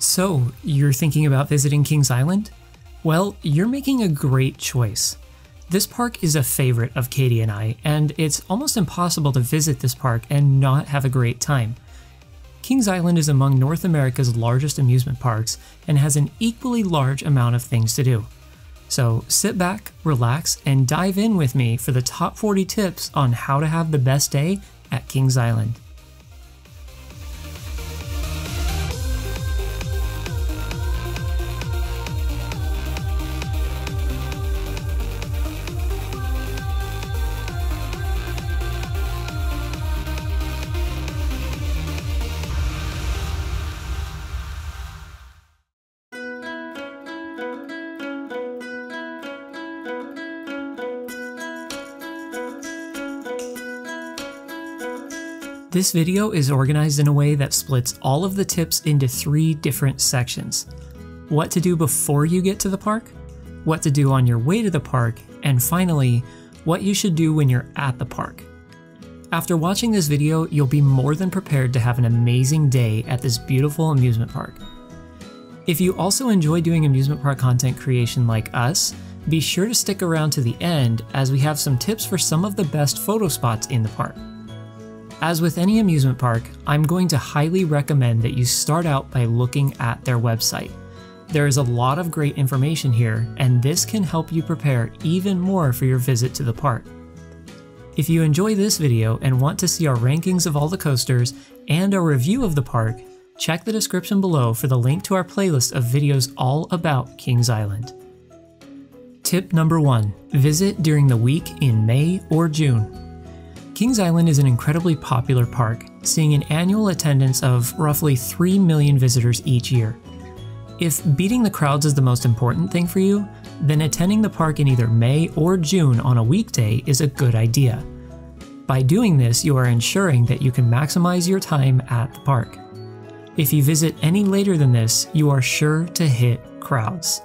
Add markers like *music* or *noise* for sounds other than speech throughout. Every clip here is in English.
So, you're thinking about visiting Kings Island? Well, you're making a great choice. This park is a favorite of Katie and I, and it's almost impossible to visit this park and not have a great time. Kings Island is among North America's largest amusement parks and has an equally large amount of things to do. So sit back, relax, and dive in with me for the top 40 tips on how to have the best day at Kings Island. This video is organized in a way that splits all of the tips into three different sections. What to do before you get to the park, what to do on your way to the park, and finally, what you should do when you're at the park. After watching this video, you'll be more than prepared to have an amazing day at this beautiful amusement park. If you also enjoy doing amusement park content creation like us, be sure to stick around to the end as we have some tips for some of the best photo spots in the park. As with any amusement park, I'm going to highly recommend that you start out by looking at their website. There is a lot of great information here, and this can help you prepare even more for your visit to the park. If you enjoy this video and want to see our rankings of all the coasters and a review of the park, check the description below for the link to our playlist of videos all about Kings Island. Tip number 1. Visit during the week in May or June. Kings Island is an incredibly popular park, seeing an annual attendance of roughly 3 million visitors each year. If beating the crowds is the most important thing for you, then attending the park in either May or June on a weekday is a good idea. By doing this, you are ensuring that you can maximize your time at the park. If you visit any later than this, you are sure to hit crowds.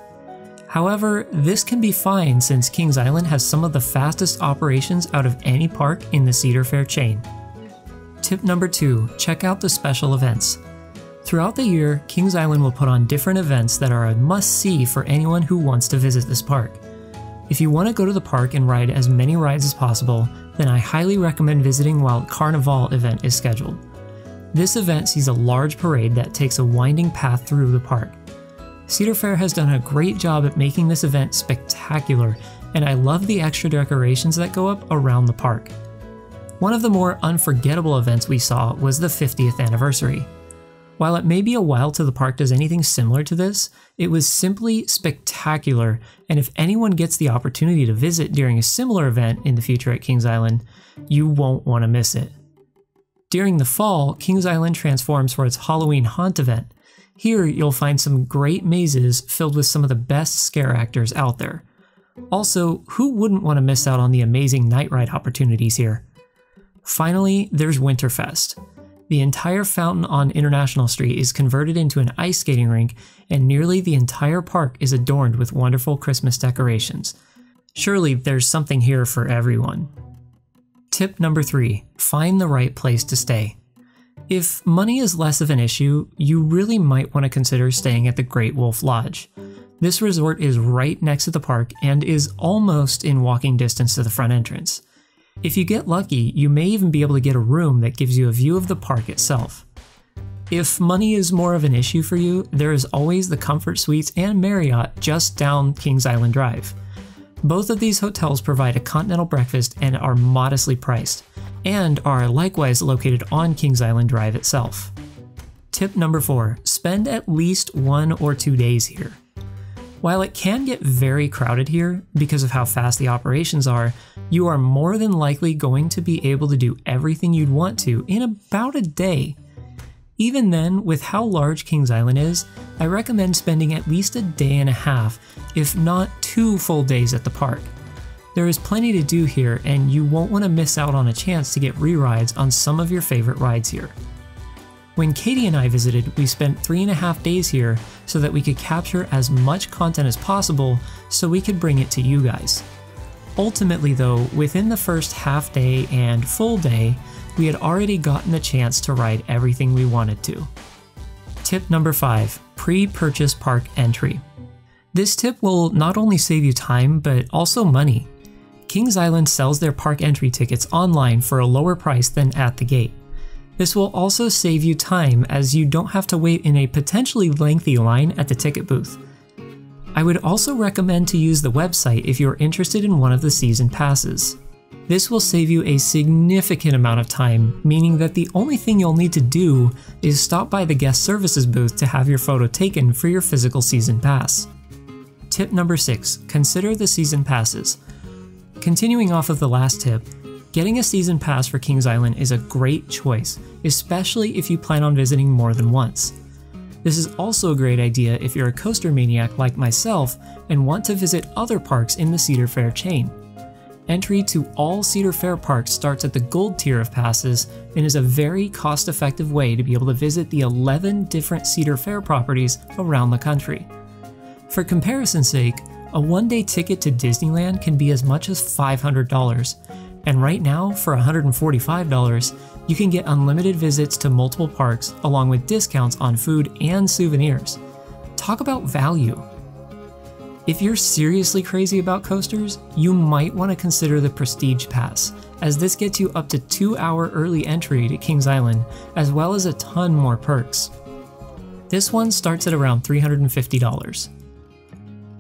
However, this can be fine since Kings Island has some of the fastest operations out of any park in the Cedar Fair chain. Tip number 2 Check out the special events. Throughout the year, Kings Island will put on different events that are a must see for anyone who wants to visit this park. If you want to go to the park and ride as many rides as possible, then I highly recommend visiting while Carnival event is scheduled. This event sees a large parade that takes a winding path through the park. Cedar Fair has done a great job at making this event spectacular, and I love the extra decorations that go up around the park. One of the more unforgettable events we saw was the 50th anniversary. While it may be a while till the park does anything similar to this, it was simply spectacular, and if anyone gets the opportunity to visit during a similar event in the future at Kings Island, you won't want to miss it. During the fall, Kings Island transforms for its Halloween Haunt event, here, you'll find some great mazes filled with some of the best scare actors out there. Also, who wouldn't want to miss out on the amazing night ride opportunities here? Finally, there's Winterfest. The entire fountain on International Street is converted into an ice skating rink, and nearly the entire park is adorned with wonderful Christmas decorations. Surely there's something here for everyone. Tip number 3 Find the right place to stay. If money is less of an issue, you really might want to consider staying at the Great Wolf Lodge. This resort is right next to the park and is almost in walking distance to the front entrance. If you get lucky, you may even be able to get a room that gives you a view of the park itself. If money is more of an issue for you, there is always the Comfort Suites and Marriott just down Kings Island Drive. Both of these hotels provide a continental breakfast and are modestly priced and are likewise located on Kings Island Drive itself. Tip number 4 Spend at least one or two days here. While it can get very crowded here because of how fast the operations are, you are more than likely going to be able to do everything you'd want to in about a day. Even then, with how large Kings Island is, I recommend spending at least a day and a half, if not two full days at the park. There is plenty to do here, and you won't want to miss out on a chance to get re-rides on some of your favorite rides here. When Katie and I visited, we spent three and a half days here so that we could capture as much content as possible so we could bring it to you guys. Ultimately, though, within the first half day and full day, we had already gotten the chance to ride everything we wanted to. Tip number 5 pre-purchase park entry. This tip will not only save you time, but also money. Kings Island sells their park entry tickets online for a lower price than at the gate. This will also save you time as you don't have to wait in a potentially lengthy line at the ticket booth. I would also recommend to use the website if you're interested in one of the season passes. This will save you a significant amount of time, meaning that the only thing you'll need to do is stop by the guest services booth to have your photo taken for your physical season pass. Tip number 6 Consider the season passes. Continuing off of the last tip, getting a season pass for Kings Island is a great choice, especially if you plan on visiting more than once. This is also a great idea if you're a coaster maniac like myself and want to visit other parks in the Cedar Fair chain. Entry to all Cedar Fair parks starts at the gold tier of passes and is a very cost effective way to be able to visit the 11 different Cedar Fair properties around the country. For comparison's sake, a one day ticket to Disneyland can be as much as $500, and right now, for $145, you can get unlimited visits to multiple parks along with discounts on food and souvenirs. Talk about value. If you're seriously crazy about coasters, you might want to consider the Prestige Pass, as this gets you up to 2 hour early entry to Kings Island, as well as a ton more perks. This one starts at around $350.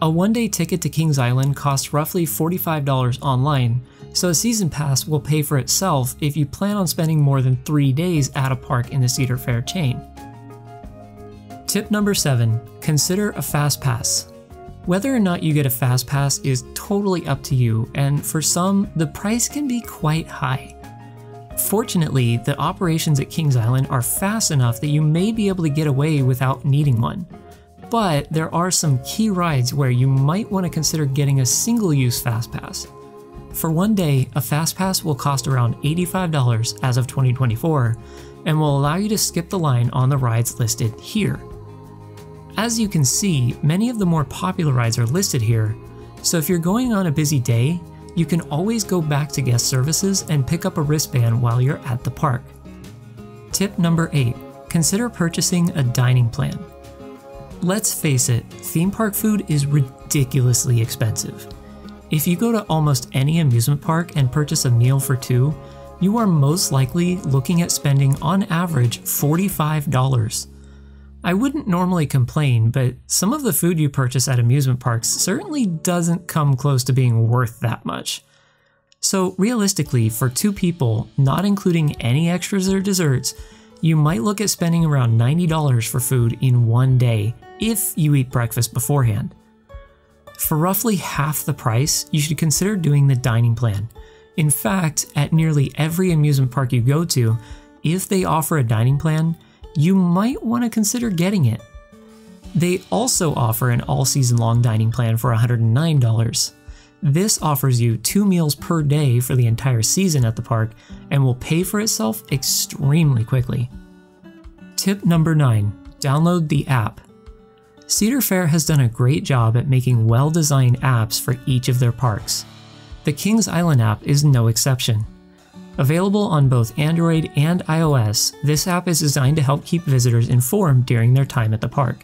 A one day ticket to Kings Island costs roughly $45 online, so a season pass will pay for itself if you plan on spending more than 3 days at a park in the Cedar Fair chain. Tip number 7 Consider a fast pass. Whether or not you get a fast pass is totally up to you, and for some, the price can be quite high. Fortunately, the operations at Kings Island are fast enough that you may be able to get away without needing one. But there are some key rides where you might want to consider getting a single use fast pass. For one day, a fast pass will cost around $85 as of 2024 and will allow you to skip the line on the rides listed here. As you can see, many of the more popular rides are listed here, so if you're going on a busy day, you can always go back to guest services and pick up a wristband while you're at the park. Tip number 8 Consider purchasing a dining plan. Let's face it, theme park food is ridiculously expensive. If you go to almost any amusement park and purchase a meal for two, you are most likely looking at spending on average $45. I wouldn't normally complain, but some of the food you purchase at amusement parks certainly doesn't come close to being worth that much. So, realistically, for two people, not including any extras or desserts, you might look at spending around $90 for food in one day if you eat breakfast beforehand. For roughly half the price, you should consider doing the dining plan. In fact, at nearly every amusement park you go to, if they offer a dining plan, you might want to consider getting it. They also offer an all season long dining plan for $109. This offers you two meals per day for the entire season at the park and will pay for itself extremely quickly. Tip number 9 Download the app. Cedar Fair has done a great job at making well designed apps for each of their parks. The Kings Island app is no exception. Available on both Android and iOS, this app is designed to help keep visitors informed during their time at the park.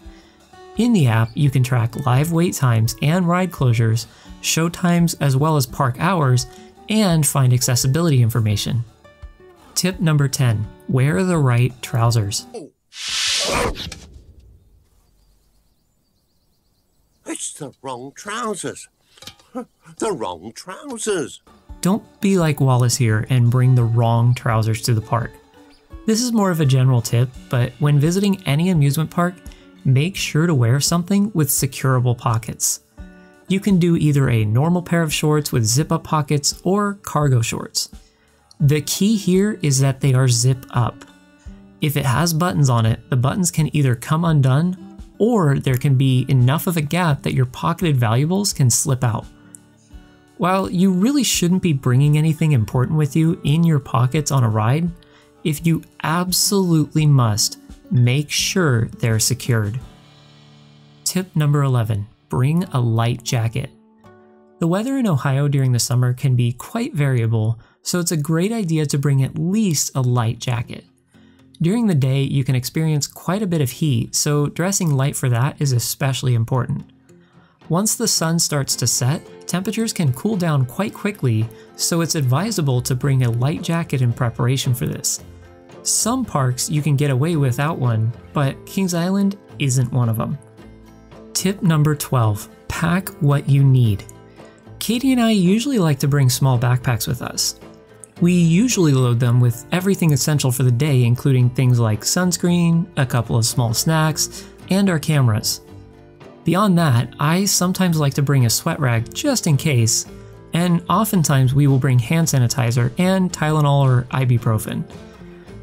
In the app, you can track live wait times and ride closures, show times as well as park hours, and find accessibility information. Tip number 10 Wear the right trousers. It's the wrong trousers. *laughs* The wrong trousers. Don't be like Wallace here and bring the wrong trousers to the park. This is more of a general tip, but when visiting any amusement park, make sure to wear something with securable pockets. You can do either a normal pair of shorts with zip up pockets or cargo shorts. The key here is that they are zip up. If it has buttons on it, the buttons can either come undone or there can be enough of a gap that your pocketed valuables can slip out. While you really shouldn't be bringing anything important with you in your pockets on a ride, if you absolutely must, make sure they're secured. Tip number 11 Bring a light jacket. The weather in Ohio during the summer can be quite variable, so it's a great idea to bring at least a light jacket. During the day, you can experience quite a bit of heat, so dressing light for that is especially important. Once the sun starts to set, temperatures can cool down quite quickly, so it's advisable to bring a light jacket in preparation for this. Some parks you can get away without one, but Kings Island isn't one of them. Tip number 12 Pack what you need. Katie and I usually like to bring small backpacks with us. We usually load them with everything essential for the day, including things like sunscreen, a couple of small snacks, and our cameras. Beyond that, I sometimes like to bring a sweat rag just in case, and oftentimes we will bring hand sanitizer and Tylenol or ibuprofen.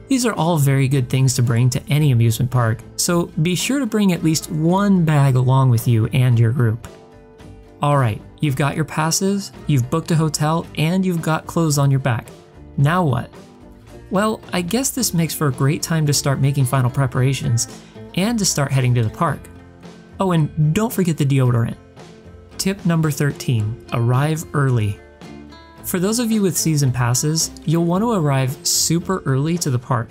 These are all very good things to bring to any amusement park, so be sure to bring at least one bag along with you and your group. Alright, you've got your passes, you've booked a hotel, and you've got clothes on your back. Now what? Well, I guess this makes for a great time to start making final preparations and to start heading to the park. Oh, and don't forget the deodorant. Tip number 13 Arrive early. For those of you with season passes, you'll want to arrive super early to the park.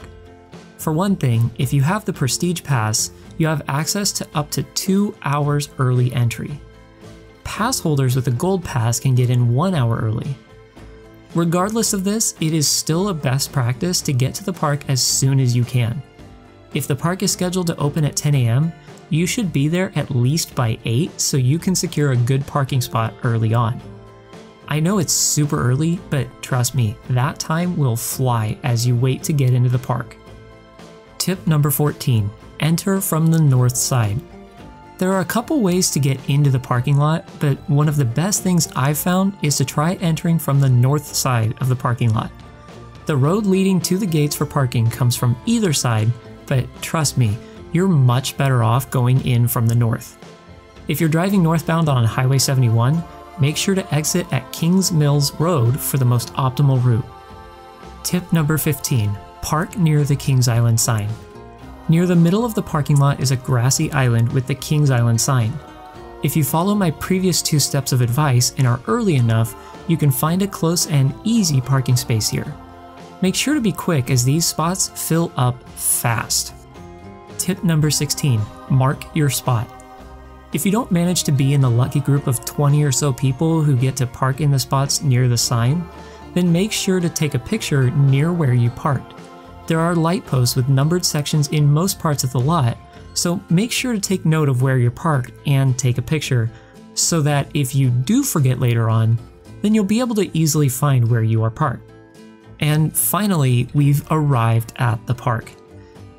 For one thing, if you have the Prestige Pass, you have access to up to two hours early entry. Pass holders with a Gold Pass can get in one hour early. Regardless of this, it is still a best practice to get to the park as soon as you can. If the park is scheduled to open at 10 a.m., you should be there at least by 8 so you can secure a good parking spot early on. I know it's super early, but trust me, that time will fly as you wait to get into the park. Tip number 14 Enter from the north side. There are a couple ways to get into the parking lot, but one of the best things I've found is to try entering from the north side of the parking lot. The road leading to the gates for parking comes from either side, but trust me, you're much better off going in from the north. If you're driving northbound on Highway 71, make sure to exit at Kings Mills Road for the most optimal route. Tip number 15 Park near the Kings Island sign. Near the middle of the parking lot is a grassy island with the Kings Island sign. If you follow my previous two steps of advice and are early enough, you can find a close and easy parking space here. Make sure to be quick as these spots fill up fast. Tip number 16 Mark your spot. If you don't manage to be in the lucky group of 20 or so people who get to park in the spots near the sign, then make sure to take a picture near where you parked. There are light posts with numbered sections in most parts of the lot, so make sure to take note of where you're parked and take a picture, so that if you do forget later on, then you'll be able to easily find where you are parked. And finally, we've arrived at the park.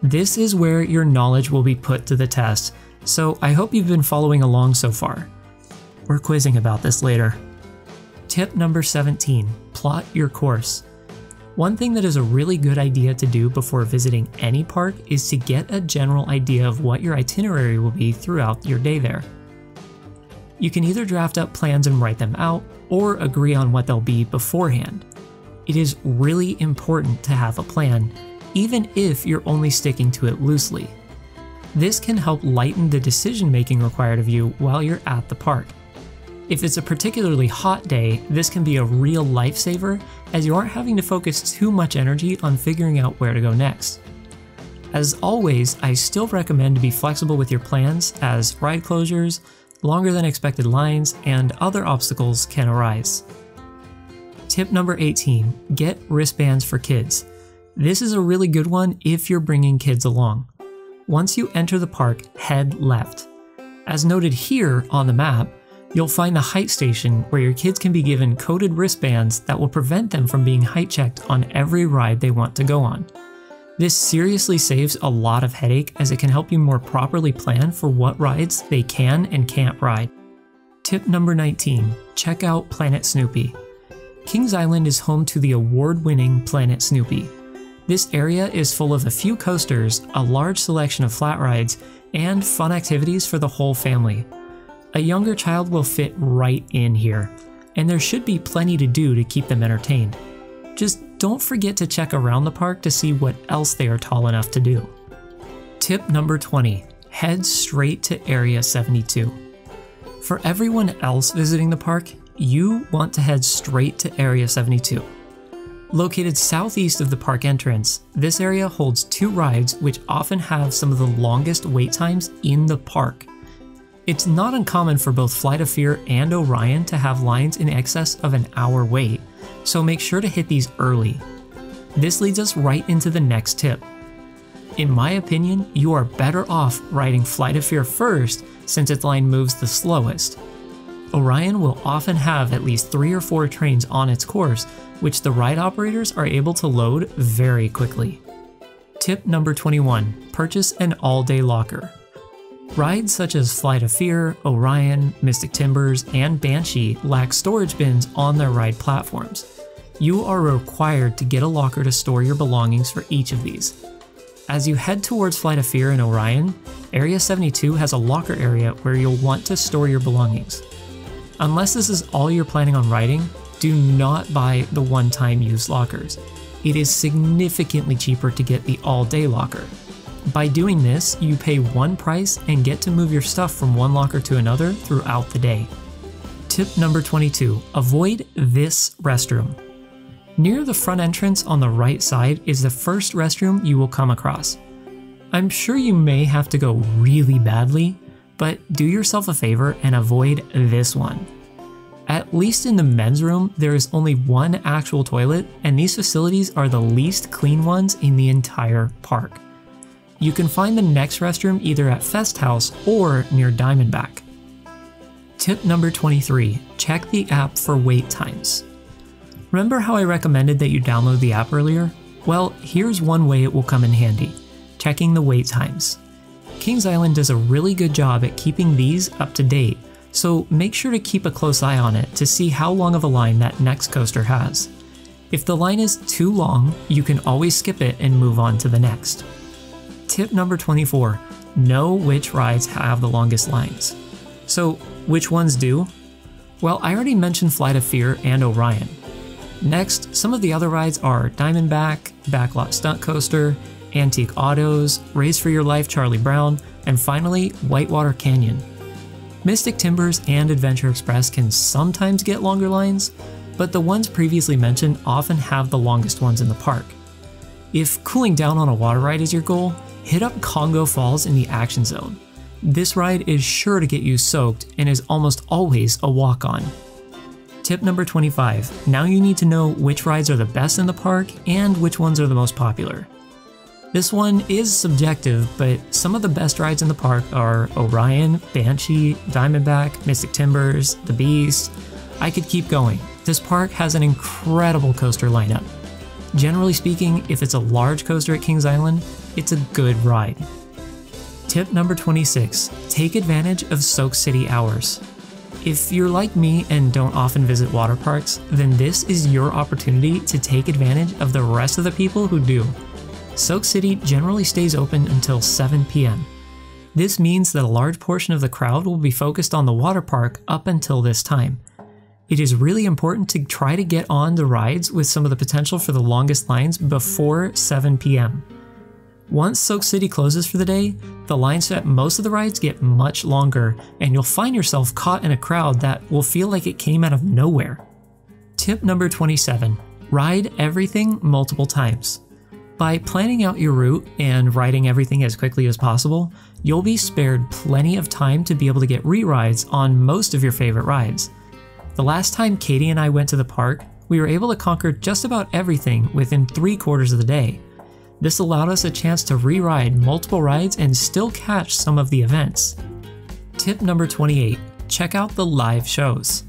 This is where your knowledge will be put to the test, so I hope you've been following along so far. We're quizzing about this later. Tip number 17 Plot your course. One thing that is a really good idea to do before visiting any park is to get a general idea of what your itinerary will be throughout your day there. You can either draft up plans and write them out, or agree on what they'll be beforehand. It is really important to have a plan, even if you're only sticking to it loosely. This can help lighten the decision making required of you while you're at the park. If it's a particularly hot day, this can be a real lifesaver as you aren't having to focus too much energy on figuring out where to go next. As always, I still recommend to be flexible with your plans as ride closures, longer than expected lines, and other obstacles can arise. Tip number 18 Get wristbands for kids. This is a really good one if you're bringing kids along. Once you enter the park, head left. As noted here on the map, you'll find the height station where your kids can be given coded wristbands that will prevent them from being height checked on every ride they want to go on. This seriously saves a lot of headache as it can help you more properly plan for what rides they can and can't ride. Tip number 19 Check out Planet Snoopy. Kings Island is home to the award winning Planet Snoopy, this area is full of a few coasters, a large selection of flat rides, and fun activities for the whole family. A younger child will fit right in here, and there should be plenty to do to keep them entertained. Just don't forget to check around the park to see what else they are tall enough to do. Tip number 20 Head straight to Area 72. For everyone else visiting the park, you want to head straight to Area 72. Located southeast of the park entrance, this area holds two rides which often have some of the longest wait times in the park. It's not uncommon for both Flight of Fear and Orion to have lines in excess of an hour wait, so make sure to hit these early. This leads us right into the next tip. In my opinion, you are better off riding Flight of Fear first since its line moves the slowest. Orion will often have at least three or four trains on its course, which the ride operators are able to load very quickly. Tip number 21 Purchase an all day locker. Rides such as Flight of Fear, Orion, Mystic Timbers, and Banshee lack storage bins on their ride platforms. You are required to get a locker to store your belongings for each of these. As you head towards Flight of Fear and Orion, Area 72 has a locker area where you'll want to store your belongings. Unless this is all you're planning on riding, do not buy the one time use lockers. It is significantly cheaper to get the all day locker. By doing this, you pay one price and get to move your stuff from one locker to another throughout the day. Tip number 22 Avoid this restroom. Near the front entrance on the right side is the first restroom you will come across. I'm sure you may have to go really badly, but do yourself a favor and avoid this one. At least in the men's room, there is only one actual toilet, and these facilities are the least clean ones in the entire park. You can find the next restroom either at Festhaus or near Diamondback. Tip number 23 Check the app for wait times. Remember how I recommended that you download the app earlier? Well, here's one way it will come in handy checking the wait times. Kings Island does a really good job at keeping these up to date, so make sure to keep a close eye on it to see how long of a line that next coaster has. If the line is too long, you can always skip it and move on to the next. Tip number 24 Know which rides have the longest lines. So, which ones do? Well, I already mentioned Flight of Fear and Orion. Next, some of the other rides are Diamondback, Backlot Stunt Coaster, Antique Autos, Race for Your Life Charlie Brown, and finally, Whitewater Canyon. Mystic Timbers and Adventure Express can sometimes get longer lines, but the ones previously mentioned often have the longest ones in the park. If cooling down on a water ride is your goal, hit up Congo Falls in the Action Zone. This ride is sure to get you soaked and is almost always a walk on. Tip number 25 now you need to know which rides are the best in the park and which ones are the most popular. This one is subjective, but some of the best rides in the park are Orion, Banshee, Diamondback, Mystic Timbers, The Beast. I could keep going. This park has an incredible coaster lineup. Generally speaking, if it's a large coaster at Kings Island, it's a good ride. Tip number 26 Take advantage of Soak City hours. If you're like me and don't often visit water parks, then this is your opportunity to take advantage of the rest of the people who do. Soak City generally stays open until 7 p.m. This means that a large portion of the crowd will be focused on the water park up until this time. It is really important to try to get on the rides with some of the potential for the longest lines before 7 p.m. Once Soak City closes for the day, the lines at most of the rides get much longer, and you'll find yourself caught in a crowd that will feel like it came out of nowhere. Tip number 27 Ride everything multiple times. By planning out your route and riding everything as quickly as possible, you'll be spared plenty of time to be able to get re-rides on most of your favorite rides. The last time Katie and I went to the park, we were able to conquer just about everything within three quarters of the day. This allowed us a chance to re-ride multiple rides and still catch some of the events. Tip number 28 Check out the live shows.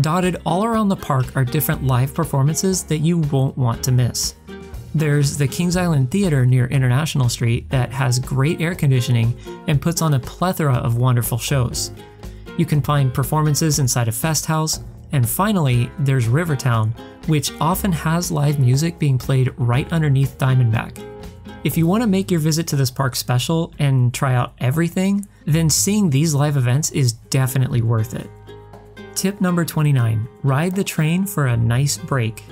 Dotted all around the park are different live performances that you won't want to miss. There's the Kings Island Theater near International Street that has great air conditioning and puts on a plethora of wonderful shows. You can find performances inside a Festhaus, and finally, there's Rivertown, which often has live music being played right underneath Diamondback. If you want to make your visit to this park special and try out everything, then seeing these live events is definitely worth it. Tip number 29 Ride the train for a nice break.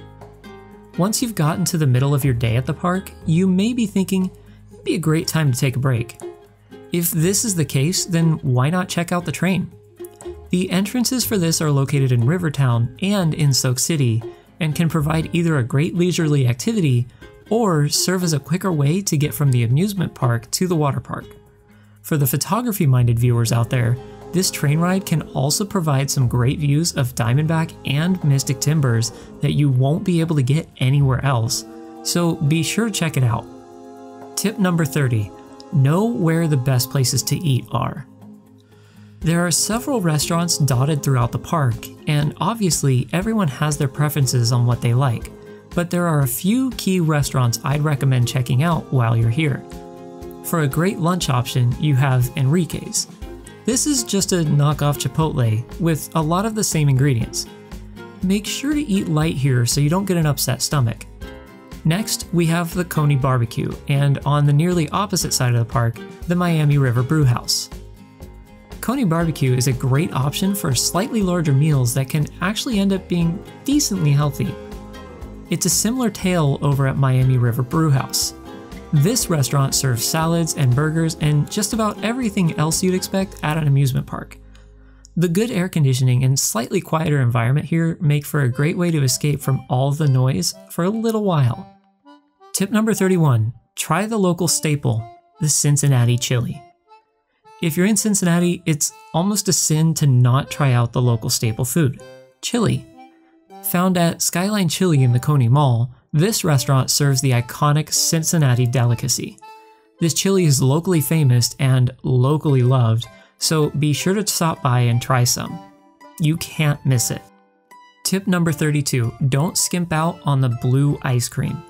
Once you've gotten to the middle of your day at the park, you may be thinking, it'd be a great time to take a break. If this is the case, then why not check out the train? The entrances for this are located in Rivertown and in Soak City, and can provide either a great leisurely activity or serve as a quicker way to get from the amusement park to the water park. For the photography minded viewers out there, this train ride can also provide some great views of Diamondback and Mystic Timbers that you won't be able to get anywhere else, so be sure to check it out. Tip number 30 Know where the best places to eat are. There are several restaurants dotted throughout the park, and obviously everyone has their preferences on what they like, but there are a few key restaurants I'd recommend checking out while you're here. For a great lunch option, you have Enrique's. This is just a knockoff Chipotle with a lot of the same ingredients. Make sure to eat light here so you don't get an upset stomach. Next, we have the Coney Barbecue, and on the nearly opposite side of the park, the Miami River Brewhouse. Coney Barbecue is a great option for slightly larger meals that can actually end up being decently healthy. It's a similar tale over at Miami River Brewhouse. This restaurant serves salads and burgers and just about everything else you'd expect at an amusement park. The good air conditioning and slightly quieter environment here make for a great way to escape from all the noise for a little while. Tip number 31 Try the local staple, the Cincinnati chili. If you're in Cincinnati, it's almost a sin to not try out the local staple food chili. Found at Skyline Chili in the Coney Mall, this restaurant serves the iconic Cincinnati delicacy. This chili is locally famous and locally loved, so be sure to stop by and try some. You can't miss it. Tip number 32 Don't skimp out on the blue ice cream.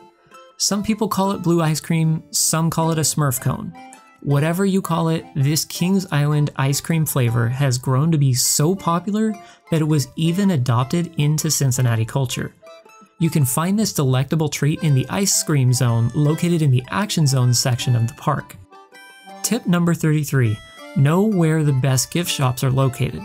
Some people call it blue ice cream, some call it a smurf cone. Whatever you call it, this Kings Island ice cream flavor has grown to be so popular that it was even adopted into Cincinnati culture. You can find this delectable treat in the ice cream zone located in the Action Zone section of the park. Tip number 33 Know where the best gift shops are located.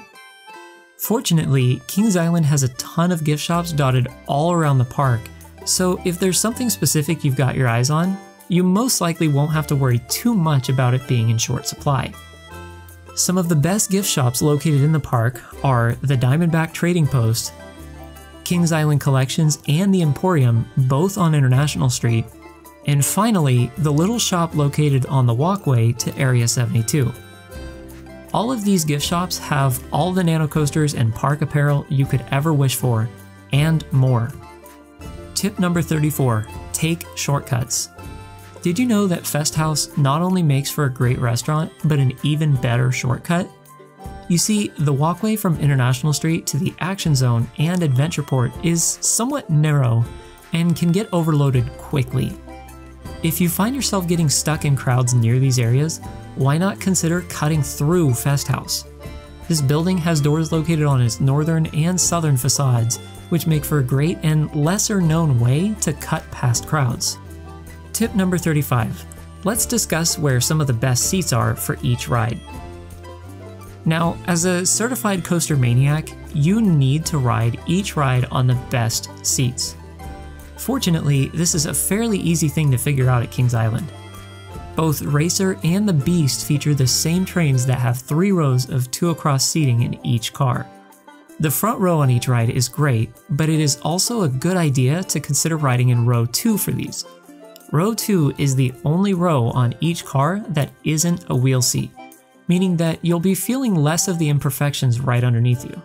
Fortunately, Kings Island has a ton of gift shops dotted all around the park, so if there's something specific you've got your eyes on, you most likely won't have to worry too much about it being in short supply. Some of the best gift shops located in the park are the Diamondback Trading Post Kings Island Collections, and the Emporium, both on International Street, and finally, the little shop located on the walkway to Area 72. All of these gift shops have all the nano coasters and park apparel you could ever wish for, and more. Tip number 34 Take shortcuts. Did you know that Festhaus not only makes for a great restaurant, but an even better shortcut? You see, the walkway from International Street to the Action Zone and Adventure Port is somewhat narrow and can get overloaded quickly. If you find yourself getting stuck in crowds near these areas, why not consider cutting through Festhaus? This building has doors located on its northern and southern facades, which make for a great and lesser known way to cut past crowds. Tip number 35 Let's discuss where some of the best seats are for each ride. Now, as a certified coaster maniac, you need to ride each ride on the best seats. Fortunately, this is a fairly easy thing to figure out at Kings Island. Both Racer and the Beast feature the same trains that have three rows of two across seating in each car. The front row on each ride is great, but it is also a good idea to consider riding in row 2 for these. Row 2 is the only row on each car that isn't a wheel seat meaning that you'll be feeling less of the imperfections right underneath you.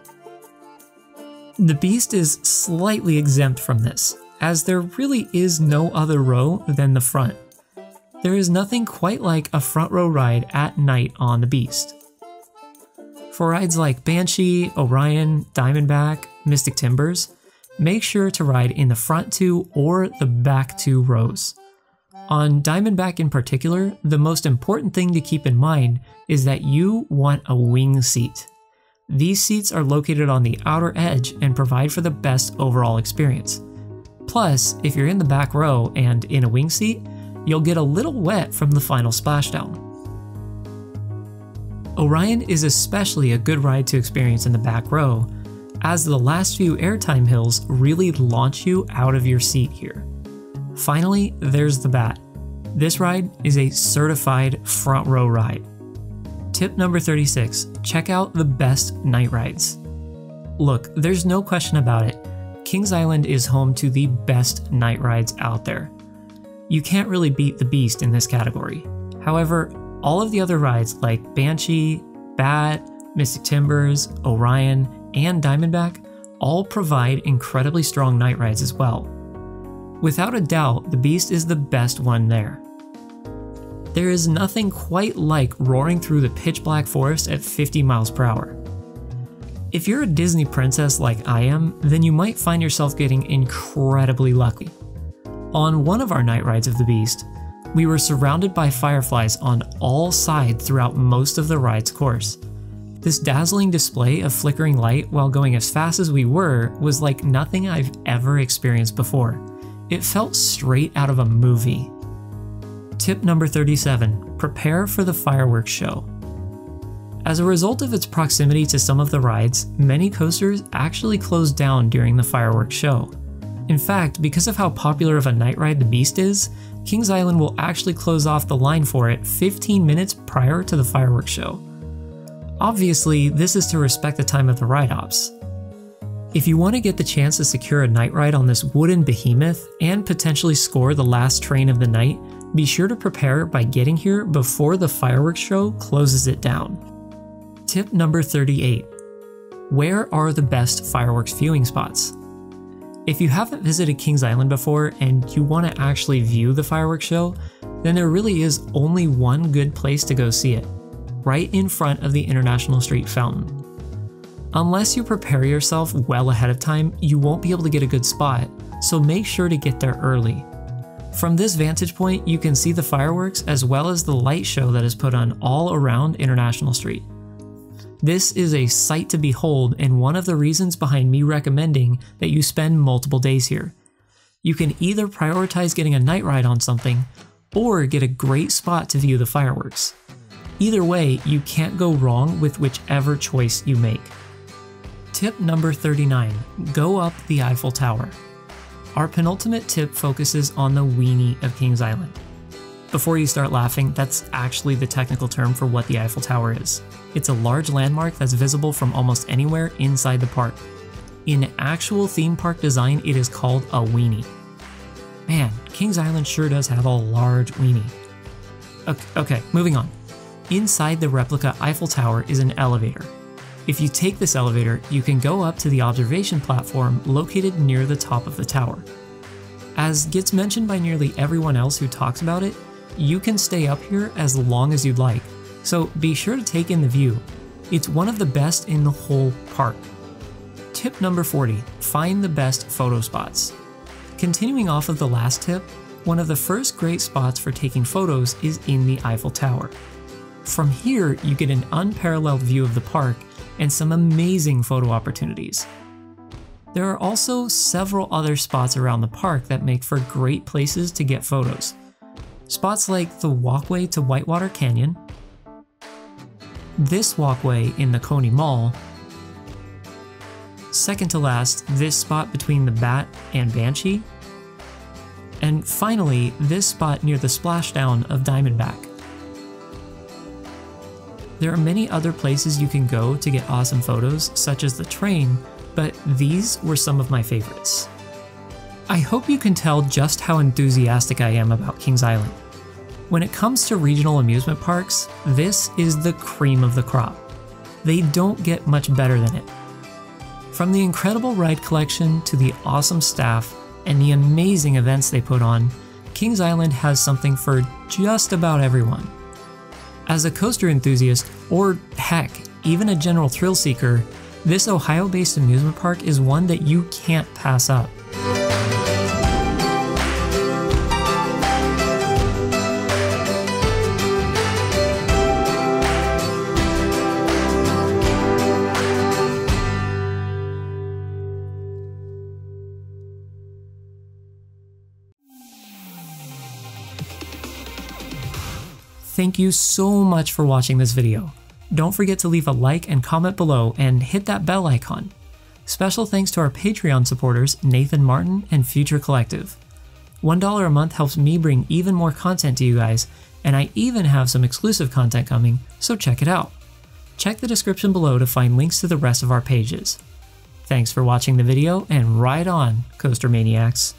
The Beast is slightly exempt from this, as there really is no other row than the front. There is nothing quite like a front row ride at night on the Beast. For rides like Banshee, Orion, Diamondback, Mystic Timbers, make sure to ride in the front two or the back two rows. On Diamondback in particular, the most important thing to keep in mind is that you want a wing seat. These seats are located on the outer edge and provide for the best overall experience. Plus, if you're in the back row and in a wing seat, you'll get a little wet from the final splashdown. Orion is especially a good ride to experience in the back row, as the last few airtime hills really launch you out of your seat here. Finally, there's the Bat. This ride is a certified front row ride. Tip number 36 check out the best night rides. Look, there's no question about it. Kings Island is home to the best night rides out there. You can't really beat the Beast in this category. However, all of the other rides like Banshee, Bat, Mystic Timbers, Orion, and Diamondback all provide incredibly strong night rides as well. Without a doubt, the Beast is the best one there. There is nothing quite like roaring through the pitch black forest at 50 miles per hour. If you're a Disney princess like I am, then you might find yourself getting incredibly lucky. On one of our night rides of the Beast, we were surrounded by fireflies on all sides throughout most of the ride's course. This dazzling display of flickering light while going as fast as we were was like nothing I've ever experienced before. It felt straight out of a movie. Tip number 37 Prepare for the fireworks show. As a result of its proximity to some of the rides, many coasters actually closed down during the fireworks show. In fact, because of how popular of a night ride the Beast is, Kings Island will actually close off the line for it 15 minutes prior to the fireworks show. Obviously, this is to respect the time of the ride ops. If you want to get the chance to secure a night ride on this wooden behemoth and potentially score the last train of the night, be sure to prepare by getting here before the fireworks show closes it down. Tip number 38 Where are the best fireworks viewing spots? If you haven't visited Kings Island before and you want to actually view the fireworks show, then there really is only one good place to go see it right in front of the International Street Fountain. Unless you prepare yourself well ahead of time, you won't be able to get a good spot, so make sure to get there early. From this vantage point, you can see the fireworks as well as the light show that is put on all around International Street. This is a sight to behold and one of the reasons behind me recommending that you spend multiple days here. You can either prioritize getting a night ride on something, or get a great spot to view the fireworks. Either way, you can't go wrong with whichever choice you make. Tip number 39 Go up the Eiffel Tower. Our penultimate tip focuses on the weenie of Kings Island. Before you start laughing, that's actually the technical term for what the Eiffel Tower is. It's a large landmark that's visible from almost anywhere inside the park. In actual theme park design, it is called a weenie. Man, Kings Island sure does have a large weenie. Okay, okay, moving on. Inside the replica Eiffel Tower is an elevator. If you take this elevator, you can go up to the observation platform located near the top of the tower. As gets mentioned by nearly everyone else who talks about it, you can stay up here as long as you'd like, so be sure to take in the view. It's one of the best in the whole park. Tip number 40 Find the best photo spots. Continuing off of the last tip, one of the first great spots for taking photos is in the Eiffel Tower. From here, you get an unparalleled view of the park and some amazing photo opportunities. There are also several other spots around the park that make for great places to get photos. Spots like the walkway to Whitewater Canyon, this walkway in the Coney Mall, second to last, this spot between the Bat and Banshee, and finally, this spot near the splashdown of Diamondback. There are many other places you can go to get awesome photos, such as the train, but these were some of my favorites. I hope you can tell just how enthusiastic I am about Kings Island. When it comes to regional amusement parks, this is the cream of the crop. They don't get much better than it. From the incredible ride collection to the awesome staff and the amazing events they put on, Kings Island has something for just about everyone. As a coaster enthusiast, or heck, even a general thrill seeker, this Ohio based amusement park is one that you can't pass up. Thank you so much for watching this video. Don't forget to leave a like and comment below and hit that bell icon. Special thanks to our Patreon supporters Nathan Martin and Future Collective. $1 a month helps me bring even more content to you guys, and I even have some exclusive content coming, so check it out. Check the description below to find links to the rest of our pages. Thanks for watching the video and ride on, Coaster Maniacs.